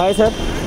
hi sir